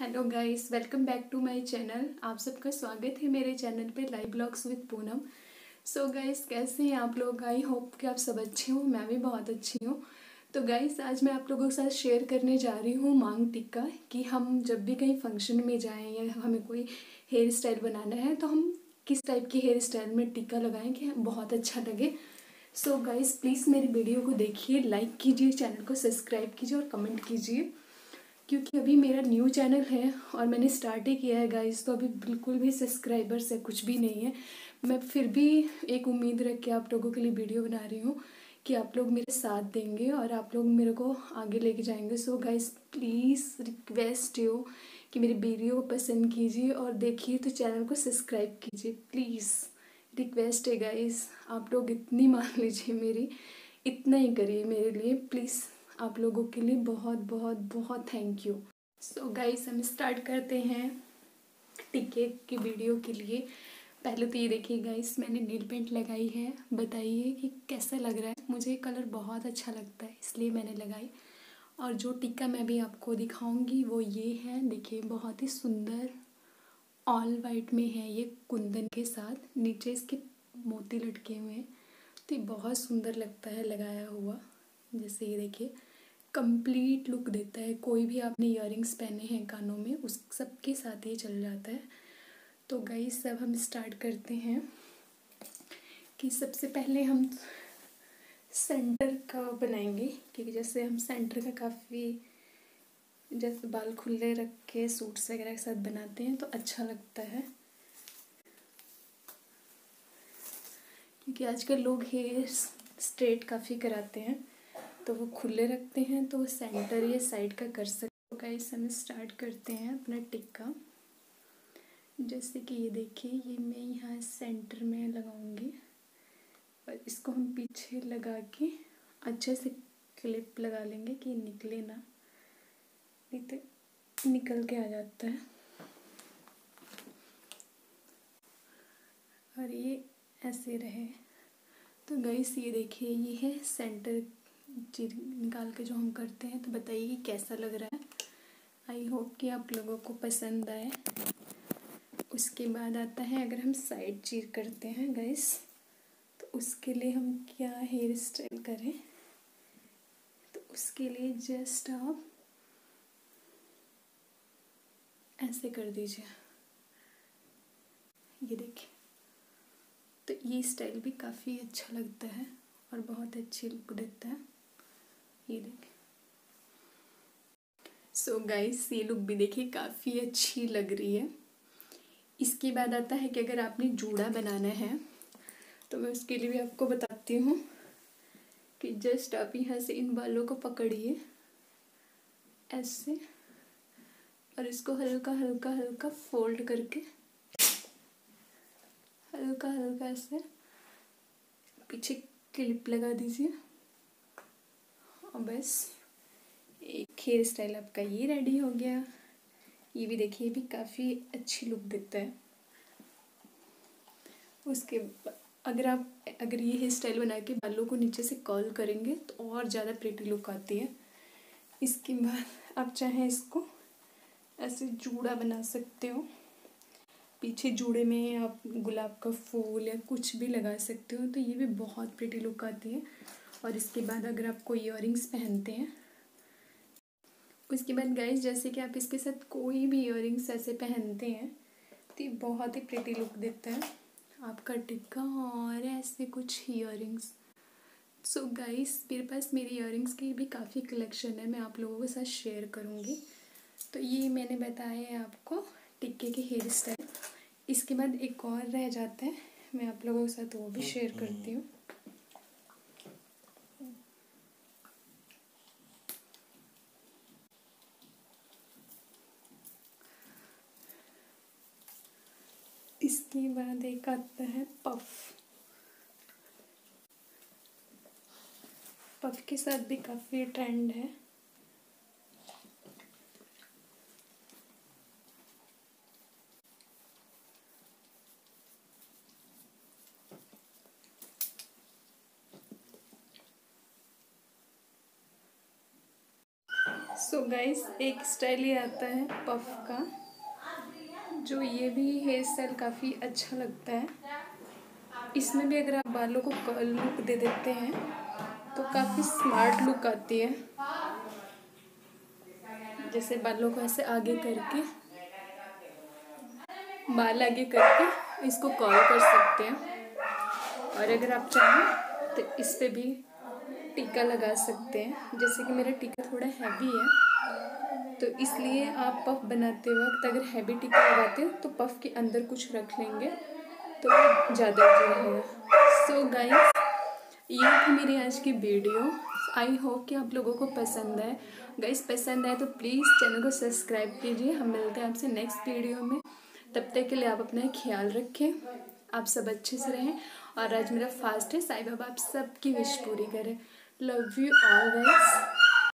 Hello guys welcome back to my channel आप सबका स्वागत है मेरे चैनल पे live blogs with Poonam so guys कैसे हैं आप लोग? आई होप कि आप सब अच्छे हो, मैं भी बहुत अच्छी हूँ। तो गाइस आज मैं आप लोगों के साथ शेयर करने जा रही हूँ मांग टिक्का कि हम जब भी कहीं फ़ंक्शन में जाएँ या हमें कोई हेयर स्टाइल बनाना है तो हम किस टाइप की हेयर स्टाइल में टिक्का लगाएँ कि बहुत अच्छा लगे। सो गाइस प्लीज़ मेरी वीडियो को देखिए लाइक कीजिए चैनल को सब्सक्राइब कीजिए और कमेंट कीजिए। क्योंकि अभी मेरा न्यू चैनल है और मैंने स्टार्ट ही किया है गाइस तो अभी बिल्कुल भी सब्सक्राइबर्स है कुछ भी नहीं है। मैं फिर भी एक उम्मीद रख के आप लोगों के लिए वीडियो बना रही हूँ कि आप लोग मेरे साथ देंगे और आप लोग मेरे को आगे लेके जाएँगे। So guys please request you कि मेरी वीडियो को पसंद कीजिए और देखिए तो चैनल को सब्सक्राइब कीजिए। प्लीज़ रिक्वेस्ट है गाइस आप लोग इतनी मान लीजिए मेरी, इतना ही करिए मेरे लिए। प्लीज़ आप लोगों के लिए बहुत बहुत बहुत थैंक यू सो गाइस हम स्टार्ट करते हैं टिक्के की वीडियो के लिए. पहले तो ये देखिए गाइस मैंने नील पेंट लगाई है. बताइए कि कैसा लग रहा है? मुझे कलर बहुत अच्छा लगता है, इसलिए मैंने लगाई. और जो टिक्का मैं भी आपको दिखाऊँगी, वो ये है. देखिए, बहुत ही सुंदर ऑल वाइट में है ये कुंदन के साथ. नीचे इसके मोती लटके हुए हैं. तो ये बहुत सुंदर लगता है, लगाया हुआ. जैसे ये देखिए कंप्लीट लुक देता है। कोई भी आपने इयर पहने हैं कानों में, उस सब के साथ ये चल जाता है। तो गई सब हम स्टार्ट करते हैं कि सबसे पहले हम सेंटर का बनाएँगे, क्योंकि जैसे हम सेंटर का काफ़ी, जैसे बाल खुले रख के सूट्स वगैरह के साथ बनाते हैं तो अच्छा लगता है। क्योंकि आजकल लोग हेयर स्ट्रेट काफ़ी कराते हैं। तो वो खुले रखते हैं तो वो सेंटर या साइड का कर सकते हो। गाइस हम स्टार्ट करते हैं अपना टिक्का जैसे कि ये देखिए, ये मैं यहाँ सेंटर में लगाऊँगी। और इसको हम पीछे लगा के अच्छे से क्लिप लगा लेंगे कि निकले ना। नहीं तो निकल के आ जाता है। और ये ऐसे रहे। तो गैस ये देखिए, ये है सेंटर चीर निकाल के जो हम करते हैं तो बताइए कि कैसा लग रहा है। आई होप कि आप लोगों को पसंद आए। उसके बाद आता है अगर हम साइड चीर करते हैं गैस तो उसके लिए हम क्या हेयर स्टाइल करें? तो उसके लिए जस्ट आप ऐसे कर दीजिए। ये देखिए। तो ये स्टाइल भी काफ़ी अच्छा लगता है और बहुत अच्छी लुक देता है। ये देखिए सो गाइस ये लुक भी देखिए काफ़ी अच्छी लग रही है। इसके बाद आता है कि अगर आपने जूड़ा बनाना है तो मैं उसके लिए भी आपको बताती हूँ कि जस्ट आप यहाँ से इन बालों को पकड़िए, ऐसे, और इसको हल्का हल्का हल्का फोल्ड करके, हल्का हल्का ऐसे, पीछे क्लिप लगा दीजिए। और बस, एक हेयर स्टाइल आपका ये रेडी हो गया। ये भी देखिए, ये भी काफ़ी अच्छी लुक देता है। उसके अगर आप, अगर ये हेयर स्टाइल बना के बालों को नीचे से कॉल करेंगे तो और ज़्यादा प्रेटी लुक आती है। इसके बाद आप चाहें इसको ऐसे जूड़ा बना सकते हो। पीछे जूड़े में आप गुलाब का फूल या कुछ भी लगा सकते हो तो ये भी बहुत प्रिटी लुक आती है। और इसके बाद अगर आप कोई इयर पहनते हैं। उसके बाद गाइस जैसे कि आप इसके साथ कोई भी इयर ऐसे पहनते हैं तो ये बहुत ही प्रिटी लुक देता है। आपका टिक्का और ऐसे कुछ इयर सो गाइस मेरे पास मेरी इयर की भी काफ़ी कलेक्शन है मैं आप लोगों के साथ शेयर करूँगी। तो ये मैंने बताया है आपको टिक्के के हेयर स्टाइल इसके बाद एक और रह जाते हैं मैं आप लोगों के साथ वो भी शेयर करती हूँ। इसके बाद एक आता है पफ। पफ के साथ भी काफ़ी ट्रेंड है। सो so गाइस एक स्टाइल ही आता है पफ का। जो ये भी हेयर स्टाइल काफ़ी अच्छा लगता है। इसमें भी अगर आप बालों को लुक दे देते हैं तो काफ़ी स्मार्ट लुक आती है। जैसे बालों को ऐसे आगे करके, बाल आगे करके इसको कॉल कर सकते हैं। और अगर आप चाहें तो इस पर भी टीका लगा सकते हैं। जैसे कि मेरा टीका थोड़ा हैवी है। तो इसलिए आप पफ बनाते वक्त अगर हैवी टीका लगाते हो तो पफ के अंदर कुछ रख लेंगे तो ज़्यादा अच्छा रहेगा। सो गाइस ये थी मेरी आज की वीडियो आई होप कि आप लोगों को पसंद है गाइस पसंद आए तो प्लीज़ चैनल को सब्सक्राइब कीजिए। हम मिलते हैं आपसे नेक्स्ट वीडियो में। तब तक के लिए आप अपना ख्याल रखें। आप सब अच्छे से रहें। और आज मेरा फास्ट है। साई बाबा, आप सबकी विश पूरी करें। Love you all guys